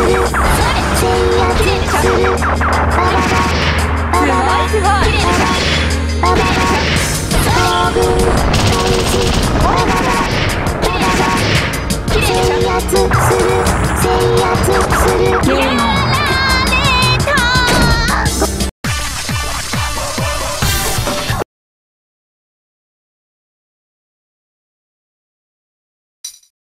する